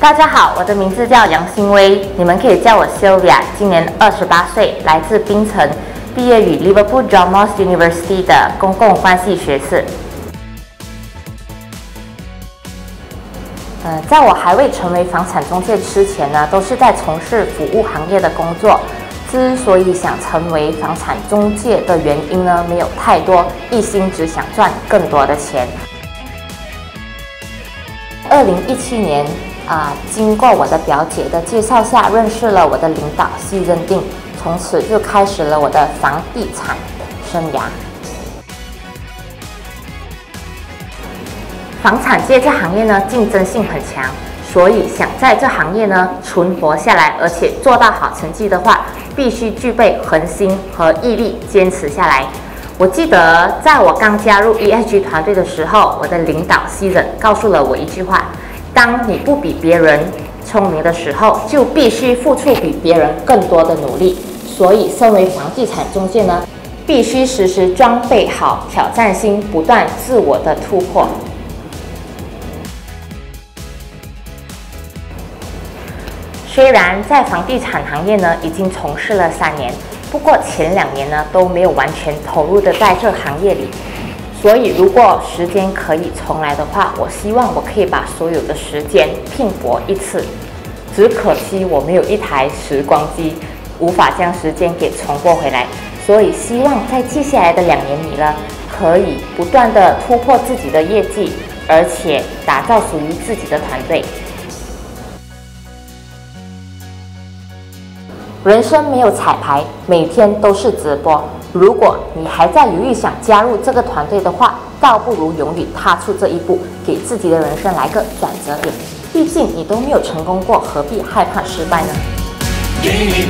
大家好，我的名字叫杨新威，你们可以叫我 Sylvia，今年二十八岁，来自槟城，毕业于 Liverpool John Moss University 的公共关系学士。呃，在我还未成为房产中介之前呢，都是在从事服务行业的工作。之所以想成为房产中介的原因呢，没有太多，一心只想赚更多的钱。二零一七年啊，经过我的表姐的介绍下，认识了我的领导系认定，从此就开始了我的房地产生涯。房产界这行业呢，竞争性很强，所以想在这行业呢存活下来，而且做到好成绩的话，必须具备恒心和毅力，坚持下来。我记得在我刚加入 ESG 团队的时候，我的领导 Season 告诉了我一句话：当你不比别人聪明的时候，就必须付出比别人更多的努力。所以，身为房地产中介呢，必须时时装备好挑战心，不断自我的突破。虽然在房地产行业呢已经从事了三年，不过前两年呢都没有完全投入的在这行业里，所以如果时间可以重来的话，我希望我可以把所有的时间拼搏一次。只可惜我没有一台时光机，无法将时间给重播回来。所以希望在接下来的两年里呢，可以不断的突破自己的业绩，而且打造属于自己的团队。人生没有彩排，每天都是直播。如果你还在犹豫想加入这个团队的话，倒不如勇于踏出这一步，给自己的人生来个转折点。毕竟你都没有成功过，何必害怕失败呢？给你